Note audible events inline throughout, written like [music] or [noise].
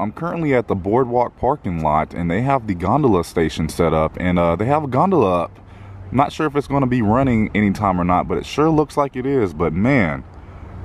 I'm currently at the Boardwalk parking lot and they have the gondola station set up and uh, they have a gondola up. I'm not sure if it's going to be running anytime or not, but it sure looks like it is. But man,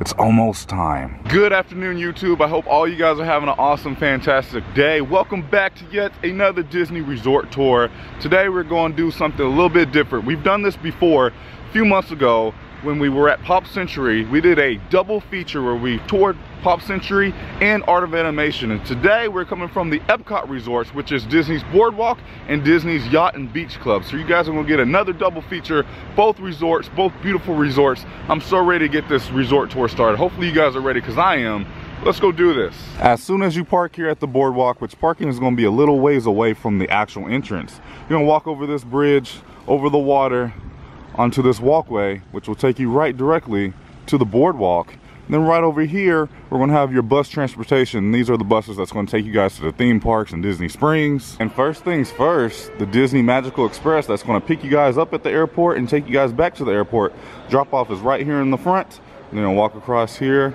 it's almost time. Good afternoon, YouTube. I hope all you guys are having an awesome, fantastic day. Welcome back to yet another Disney resort tour. Today we're going to do something a little bit different. We've done this before a few months ago when we were at Pop Century, we did a double feature where we toured Pop Century and Art of Animation. And today we're coming from the Epcot Resorts, which is Disney's Boardwalk and Disney's Yacht and Beach Club. So you guys are gonna get another double feature, both resorts, both beautiful resorts. I'm so ready to get this resort tour started. Hopefully you guys are ready, because I am. Let's go do this. As soon as you park here at the boardwalk, which parking is gonna be a little ways away from the actual entrance, you're gonna walk over this bridge, over the water, onto this walkway, which will take you right directly to the boardwalk. And then right over here, we're gonna have your bus transportation. These are the buses that's gonna take you guys to the theme parks and Disney Springs. And first things first, the Disney Magical Express that's gonna pick you guys up at the airport and take you guys back to the airport. Drop off is right here in the front. You're gonna walk across here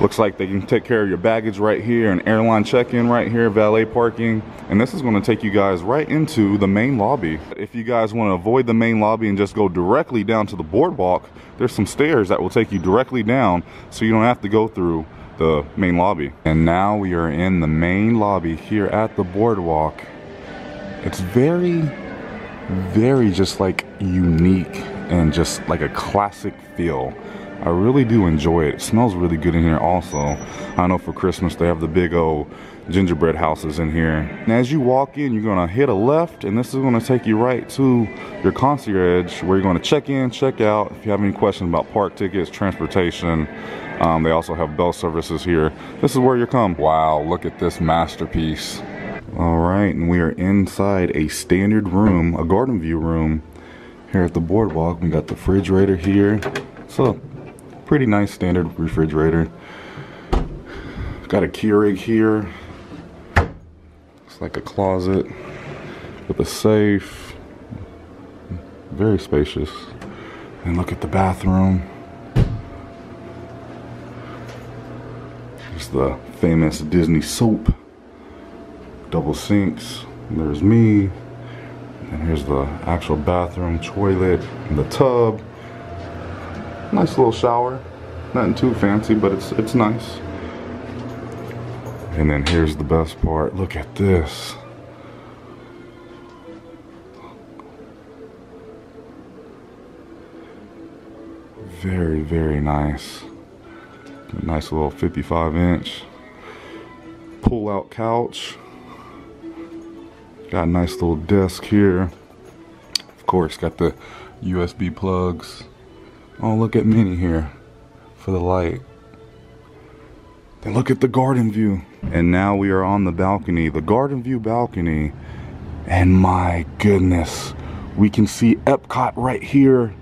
Looks like they can take care of your baggage right here, an airline check-in right here, valet parking. And this is gonna take you guys right into the main lobby. If you guys wanna avoid the main lobby and just go directly down to the boardwalk, there's some stairs that will take you directly down so you don't have to go through the main lobby. And now we are in the main lobby here at the boardwalk. It's very, very just like unique and just like a classic feel. I really do enjoy it. It smells really good in here also. I know for Christmas they have the big old gingerbread houses in here. And as you walk in, you're gonna hit a left and this is gonna take you right to your concierge where you're gonna check in, check out. If you have any questions about park tickets, transportation, um, they also have bell services here. This is where you come. Wow, look at this masterpiece. All right, and we are inside a standard room, a garden view room here at the boardwalk. We got the refrigerator here. So pretty nice standard refrigerator. Got a Keurig here. It's like a closet with a safe. Very spacious. And look at the bathroom. There's the famous Disney soap. Double sinks. There's me. And here's the actual bathroom, toilet, and the tub. Nice little shower. Nothing too fancy, but it's it's nice. And then here's the best part. Look at this. Very, very nice. A nice little 55 inch pull out couch. Got a nice little desk here. Of course, got the USB plugs. Oh, look at Minnie here for the light. Then look at the garden view. And now we are on the balcony, the garden view balcony. And my goodness, we can see Epcot right here.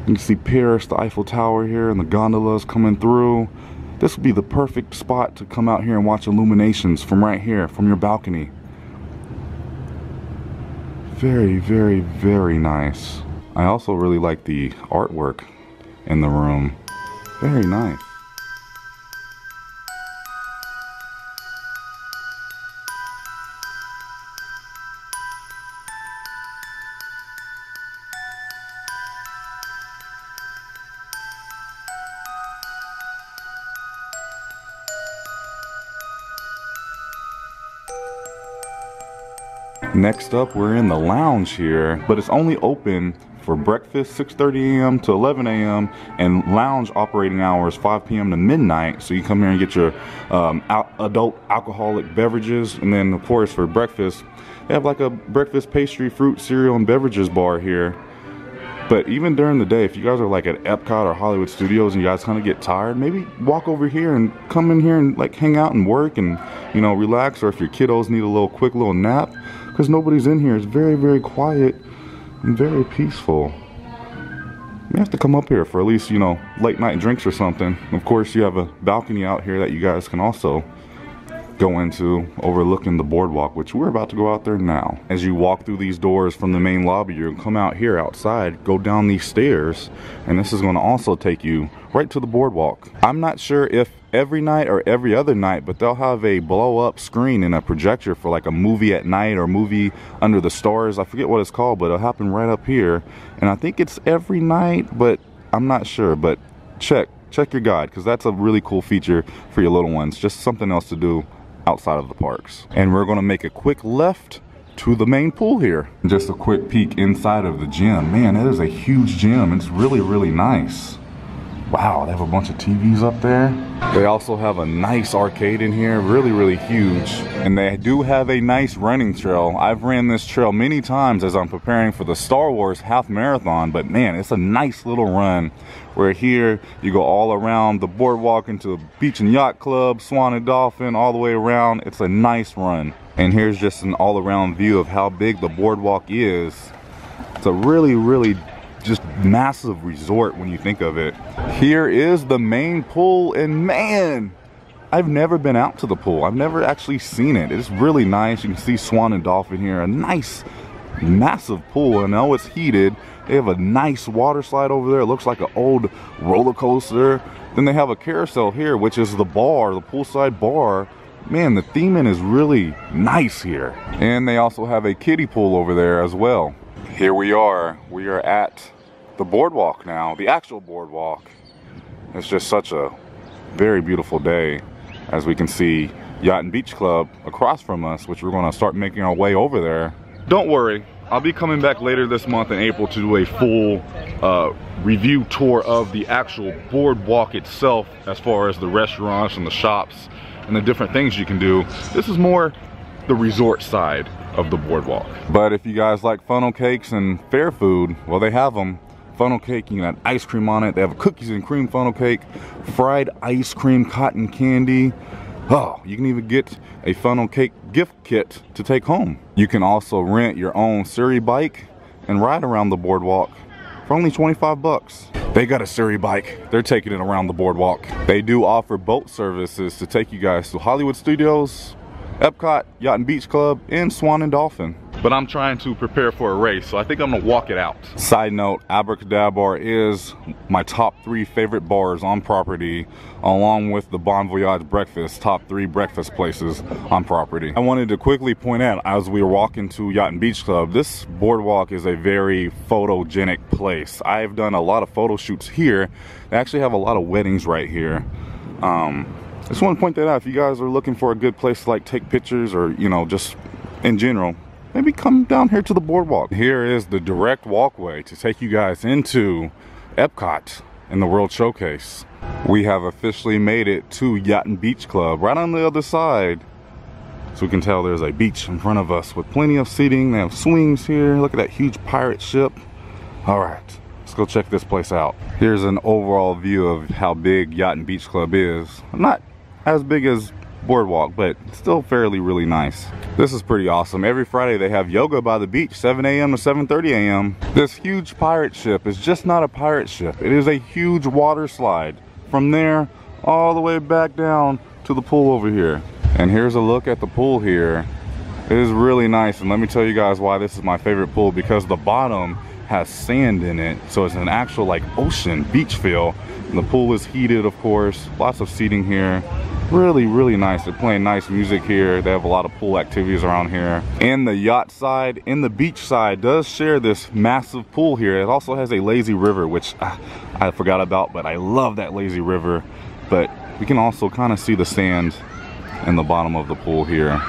You can see Paris, the Eiffel Tower here, and the gondolas coming through. This would be the perfect spot to come out here and watch illuminations from right here, from your balcony. Very, very, very nice. I also really like the artwork in the room. Very nice. Next up, we're in the lounge here, but it's only open for breakfast 6.30 a.m. to 11 a.m. and lounge operating hours 5 p.m. to midnight. So you come here and get your um, al adult alcoholic beverages. And then of course for breakfast, they have like a breakfast pastry, fruit, cereal, and beverages bar here. But even during the day, if you guys are like at Epcot or Hollywood Studios and you guys kind of get tired, maybe walk over here and come in here and like hang out and work and, you know, relax. Or if your kiddos need a little quick little nap, because nobody's in here. It's very, very quiet very peaceful. You have to come up here for at least, you know, late night drinks or something. Of course, you have a balcony out here that you guys can also go into overlooking the boardwalk, which we're about to go out there now. As you walk through these doors from the main lobby, gonna come out here outside, go down these stairs, and this is gonna also take you right to the boardwalk. I'm not sure if every night or every other night, but they'll have a blow up screen and a projector for like a movie at night or movie under the stars. I forget what it's called, but it'll happen right up here. And I think it's every night, but I'm not sure, but check, check your guide because that's a really cool feature for your little ones. Just something else to do outside of the parks. And we're gonna make a quick left to the main pool here. Just a quick peek inside of the gym. Man, it is a huge gym. It's really, really nice. Wow, they have a bunch of TVs up there. They also have a nice arcade in here, really, really huge. And they do have a nice running trail. I've ran this trail many times as I'm preparing for the Star Wars half marathon, but man, it's a nice little run. Where here, you go all around the boardwalk into the Beach and Yacht Club, Swan and Dolphin, all the way around. It's a nice run. And here's just an all around view of how big the boardwalk is. It's a really, really just massive resort when you think of it. Here is the main pool and man, I've never been out to the pool. I've never actually seen it. It's really nice. You can see Swan and Dolphin here. A nice, massive pool. I know it's heated. They have a nice water slide over there. It looks like an old roller coaster. Then they have a carousel here, which is the bar, the poolside bar. Man, the theming is really nice here. And they also have a kiddie pool over there as well. Here we are. We are at the boardwalk now, the actual boardwalk. It's just such a very beautiful day as we can see Yacht and Beach Club across from us, which we're gonna start making our way over there. Don't worry, I'll be coming back later this month in April to do a full uh, review tour of the actual boardwalk itself as far as the restaurants and the shops and the different things you can do. This is more the resort side of the boardwalk. But if you guys like funnel cakes and fair food, well they have them funnel cake. You can add ice cream on it. They have a cookies and cream funnel cake, fried ice cream cotton candy. Oh, you can even get a funnel cake gift kit to take home. You can also rent your own Surrey bike and ride around the boardwalk for only 25 bucks. They got a Surrey bike. They're taking it around the boardwalk. They do offer boat services to take you guys to Hollywood Studios, Epcot, Yacht and Beach Club, and Swan and Dolphin but I'm trying to prepare for a race, so I think I'm gonna walk it out. Side note, AbracadaBar is my top three favorite bars on property, along with the Bon Voyage Breakfast, top three breakfast places on property. I wanted to quickly point out, as we were walking to Yacht and Beach Club, this boardwalk is a very photogenic place. I've done a lot of photo shoots here. They actually have a lot of weddings right here. Um, just want to point that out. If you guys are looking for a good place to like take pictures or, you know, just in general, maybe come down here to the boardwalk. Here is the direct walkway to take you guys into Epcot in the World Showcase. We have officially made it to Yacht and Beach Club right on the other side. So we can tell there's a beach in front of us with plenty of seating. They have swings here. Look at that huge pirate ship. All right, let's go check this place out. Here's an overall view of how big Yacht and Beach Club is. Not as big as boardwalk, but still fairly really nice. This is pretty awesome. Every Friday they have yoga by the beach, 7 a.m. to 7.30 a.m. This huge pirate ship is just not a pirate ship. It is a huge water slide. From there, all the way back down to the pool over here. And here's a look at the pool here. It is really nice, and let me tell you guys why this is my favorite pool, because the bottom has sand in it, so it's an actual like ocean beach feel. And the pool is heated, of course. Lots of seating here really really nice. They're playing nice music here. They have a lot of pool activities around here. And the yacht side and the beach side does share this massive pool here. It also has a lazy river which uh, i forgot about but i love that lazy river. But we can also kind of see the sand in the bottom of the pool here.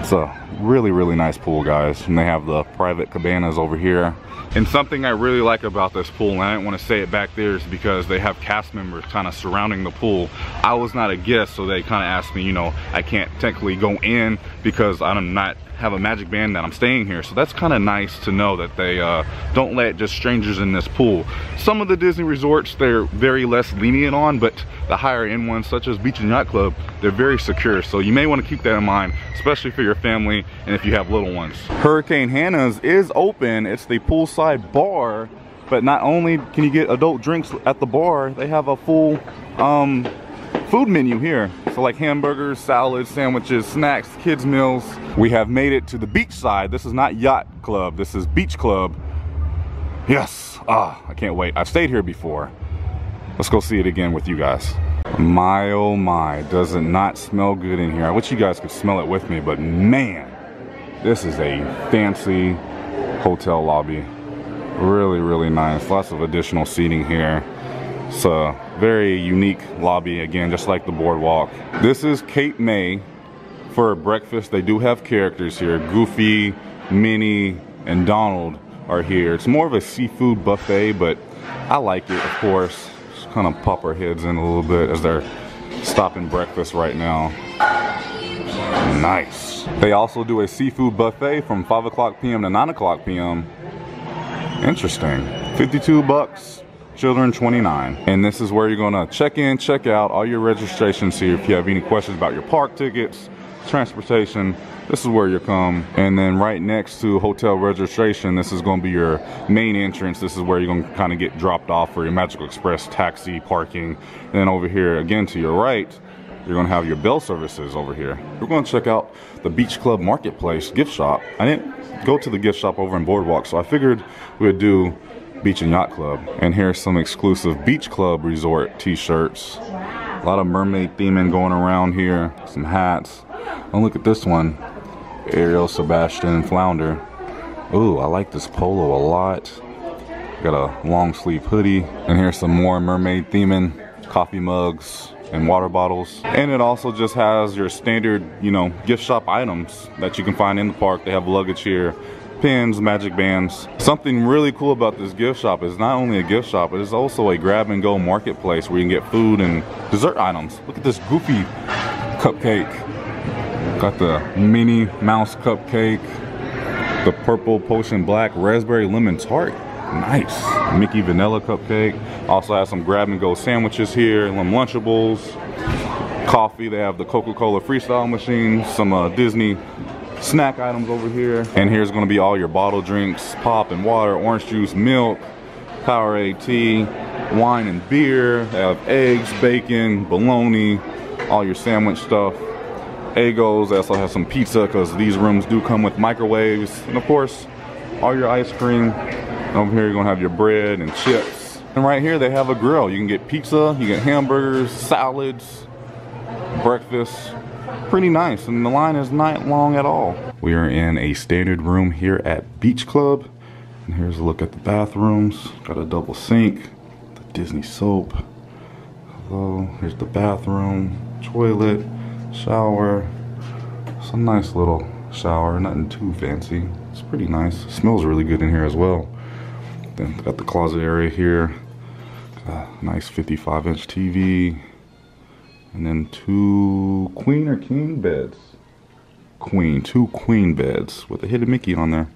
It's a really really nice pool guys. And they have the private cabanas over here and something I really like about this pool, and I didn't want to say it back there, is because they have cast members kind of surrounding the pool. I was not a guest, so they kind of asked me, you know, I can't technically go in because I'm not have a magic band that I'm staying here. So that's kind of nice to know that they uh, don't let just strangers in this pool. Some of the Disney resorts, they're very less lenient on, but the higher end ones, such as Beach and Yacht Club, they're very secure. So you may want to keep that in mind, especially for your family and if you have little ones. Hurricane Hanna's is open. It's the poolside bar, but not only can you get adult drinks at the bar, they have a full um, food menu here. So like hamburgers, salads, sandwiches, snacks, kids meals. We have made it to the beach side. This is not yacht club, this is beach club. Yes, ah, I can't wait. I've stayed here before. Let's go see it again with you guys. My oh my, does it not smell good in here? I wish you guys could smell it with me, but man, this is a fancy hotel lobby. Really, really nice. Lots of additional seating here. A very unique lobby, again, just like the boardwalk. This is Cape May. For breakfast, they do have characters here. Goofy, Minnie, and Donald are here. It's more of a seafood buffet, but I like it, of course. Just kind of pop our heads in a little bit as they're stopping breakfast right now. Nice. They also do a seafood buffet from 5 o'clock p.m. to 9 o'clock p.m. Interesting. 52 bucks, children 29. And this is where you're gonna check in, check out, all your registrations here. If you have any questions about your park tickets, transportation, this is where you come. And then right next to hotel registration, this is gonna be your main entrance. This is where you're gonna kind of get dropped off for your Magical Express taxi parking. And then over here, again to your right, you're gonna have your bell services over here. We're gonna check out the Beach Club Marketplace gift shop. I didn't go to the gift shop over in Boardwalk, so I figured we would do Beach and Yacht Club. And here's some exclusive Beach Club Resort t-shirts. A lot of mermaid theming going around here. Some hats. Oh, look at this one. Ariel, Sebastian, Flounder. Ooh, I like this polo a lot. Got a long sleeve hoodie. And here's some more mermaid theming. Coffee mugs, and water bottles. And it also just has your standard, you know, gift shop items that you can find in the park. They have luggage here, pins, magic bands. Something really cool about this gift shop is not only a gift shop, but it is also a grab and go marketplace where you can get food and dessert items. Look at this goofy cupcake. Got the Minnie Mouse cupcake, the purple potion black raspberry lemon tart. Nice. Mickey vanilla cupcake. Also has some grab and go sandwiches here, some Lunchables, coffee. They have the Coca-Cola freestyle machine, some uh, Disney snack items over here. And here's gonna be all your bottled drinks, pop and water, orange juice, milk, Powerade tea, wine and beer. They have eggs, bacon, bologna, all your sandwich stuff. Eggos, they also have some pizza because these rooms do come with microwaves. And of course, all your ice cream, over here you're gonna have your bread and chips. And right here they have a grill. You can get pizza, you get hamburgers, salads, breakfast. Pretty nice and the line is not long at all. We are in a standard room here at Beach Club. And here's a look at the bathrooms. Got a double sink, the Disney soap. Hello, here's the bathroom, toilet, shower. A nice little shower, nothing too fancy. It's pretty nice. smells really good in here as well. Then got the closet area here. nice 55 inch TV. And then two queen or king beds. Queen, two queen beds with a hidden Mickey on there.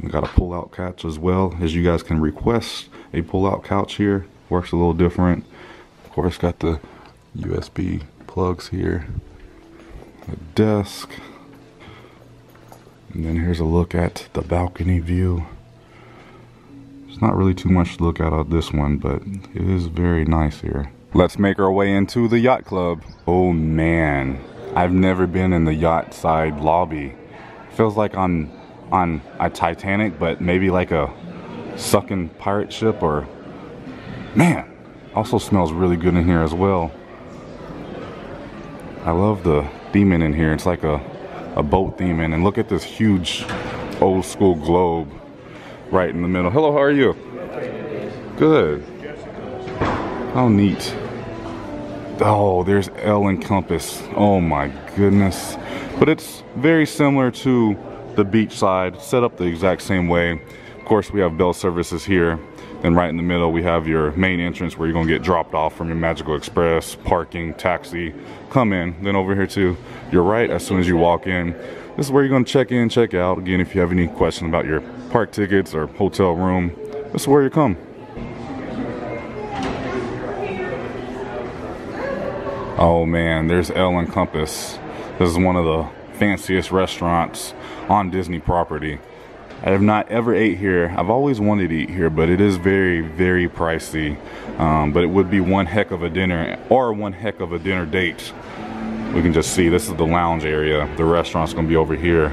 We got a pull out couch as well. As you guys can request a pull out couch here. Works a little different. Of course got the USB plugs here. A desk. And then here's a look at the balcony view. There's not really too much to look at on this one, but it is very nice here. Let's make our way into the yacht club. Oh man, I've never been in the yacht side lobby. Feels like I'm on a Titanic, but maybe like a sucking pirate ship or, man, also smells really good in here as well. I love the theming in here. It's like a, a boat theming. And look at this huge old school globe right in the middle. Hello, how are you? Good. How neat. Oh, there's Ale and Compass. Oh my goodness. But it's very similar to the beach side, set up the exact same way. Of course, we have bell services here. Then right in the middle, we have your main entrance where you're gonna get dropped off from your Magical Express, parking, taxi, come in. Then over here to your right, as soon as you walk in, this is where you're gonna check in, check out. Again, if you have any questions about your park tickets or hotel room, this is where you come. Oh man, there's Ale and Compass. This is one of the fanciest restaurants on Disney property. I have not ever ate here. I've always wanted to eat here, but it is very, very pricey. Um, but it would be one heck of a dinner or one heck of a dinner date. We can just see this is the lounge area. The restaurant's gonna be over here.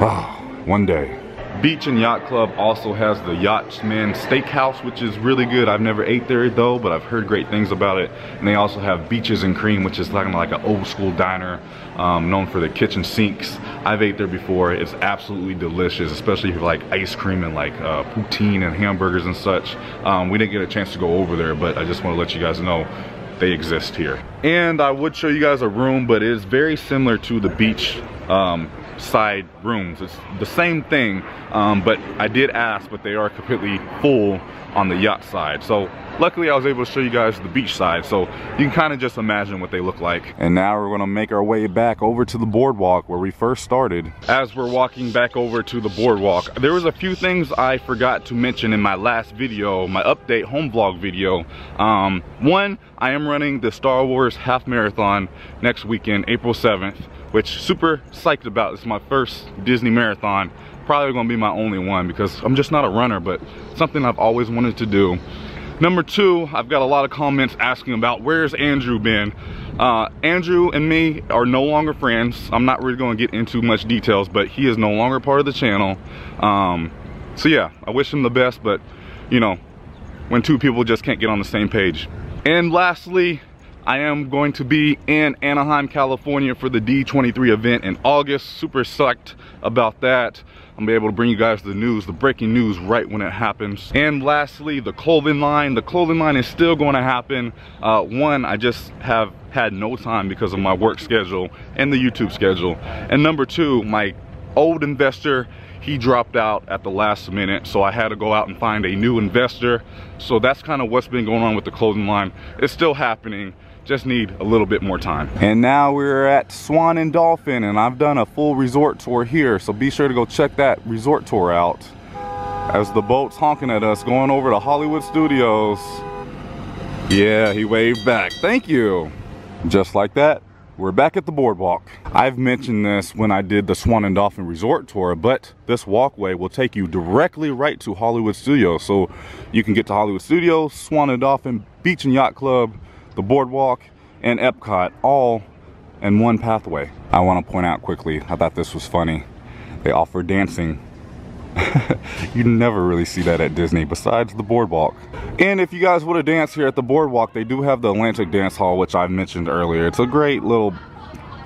Oh, one day. Beach and Yacht Club also has the Yachtsman Steakhouse, which is really good. I've never ate there though, but I've heard great things about it. And they also have Beaches and Cream, which is like, like an old school diner, um, known for the kitchen sinks. I've ate there before. It's absolutely delicious, especially if you like ice cream and like uh, poutine and hamburgers and such. Um, we didn't get a chance to go over there, but I just want to let you guys know they exist here. And I would show you guys a room, but it is very similar to the beach um, side rooms. It's the same thing, um, but I did ask, but they are completely full on the yacht side. So luckily I was able to show you guys the beach side. So you can kind of just imagine what they look like. And now we're gonna make our way back over to the boardwalk where we first started. As we're walking back over to the boardwalk, there was a few things I forgot to mention in my last video, my update home vlog video. Um, one, I am running the Star Wars half marathon next weekend, April 7th which super psyched about. It's my first Disney marathon. Probably gonna be my only one because I'm just not a runner, but something I've always wanted to do. Number two, I've got a lot of comments asking about where's Andrew been. Uh, Andrew and me are no longer friends. I'm not really gonna get into much details, but he is no longer part of the channel. Um, so yeah, I wish him the best, but you know, when two people just can't get on the same page. And lastly, I am going to be in Anaheim, California for the D23 event in August. Super psyched about that. I'm be able to bring you guys the news, the breaking news right when it happens. And lastly, the clothing line. The clothing line is still going to happen. Uh, one, I just have had no time because of my work schedule and the YouTube schedule. And number two, my old investor he dropped out at the last minute so I had to go out and find a new investor so that's kind of what's been going on with the clothing line it's still happening just need a little bit more time. And now we're at Swan and Dolphin and I've done a full resort tour here. So be sure to go check that resort tour out. As the boat's honking at us going over to Hollywood Studios. Yeah, he waved back. Thank you. Just like that, we're back at the boardwalk. I've mentioned this when I did the Swan and Dolphin Resort Tour, but this walkway will take you directly right to Hollywood Studios. So you can get to Hollywood Studios, Swan and Dolphin, Beach and Yacht Club, the boardwalk, and Epcot all in one pathway. I want to point out quickly, I thought this was funny. They offer dancing. [laughs] you never really see that at Disney besides the boardwalk. And if you guys would to dance here at the boardwalk, they do have the Atlantic Dance Hall, which I mentioned earlier. It's a great little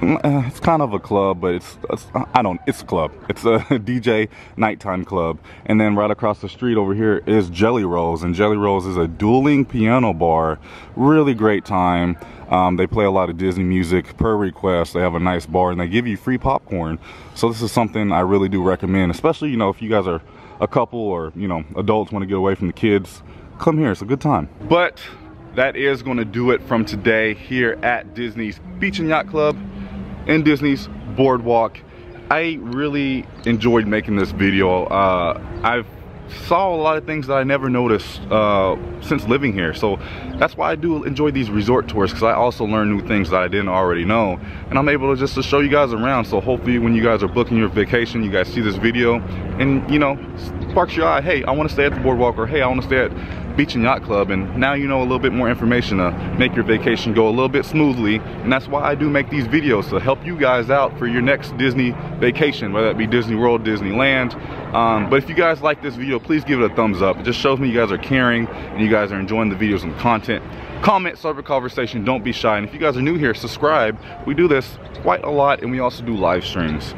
it's kind of a club, but it's, it's, I don't, it's a club. It's a [laughs] DJ nighttime club. And then right across the street over here is Jelly Rolls. And Jelly Rolls is a dueling piano bar. Really great time. Um, they play a lot of Disney music per request. They have a nice bar and they give you free popcorn. So this is something I really do recommend, especially, you know, if you guys are a couple or, you know, adults want to get away from the kids, come here. It's a good time. But that is going to do it from today here at Disney's Beach and Yacht Club in Disney's Boardwalk. I really enjoyed making this video. Uh, I've saw a lot of things that I never noticed uh, since living here. So that's why I do enjoy these resort tours because I also learn new things that I didn't already know. And I'm able to just to show you guys around. So hopefully when you guys are booking your vacation, you guys see this video and you know, sparks your eye. Hey, I want to stay at the boardwalk or hey, I want to stay at Beach and Yacht Club and now you know a little bit more information to make your vacation go a little bit smoothly and that's why I do make these videos to help you guys out for your next Disney vacation whether it be Disney World, Disneyland. Um, but if you guys like this video please give it a thumbs up. It just shows me you guys are caring and you guys are enjoying the videos and the content. Comment start a conversation don't be shy and if you guys are new here subscribe. We do this quite a lot and we also do live streams.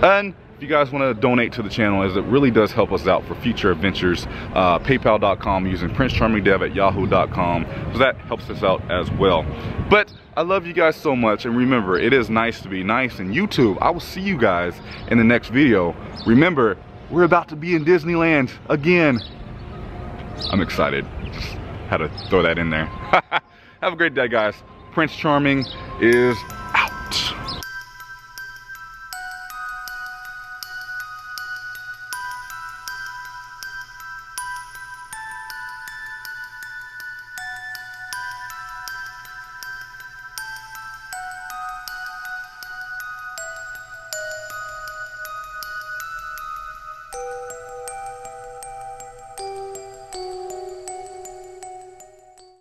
And if you guys want to donate to the channel as it really does help us out for future adventures uh, paypal.com using princecharmingdev at yahoo.com So that helps us out as well. But i love you guys so much and remember it is nice to be nice and youtube. I will see you guys in the next video. Remember we're about to be in disneyland again. I'm excited. Just had to throw that in there. [laughs] Have a great day guys. Prince charming is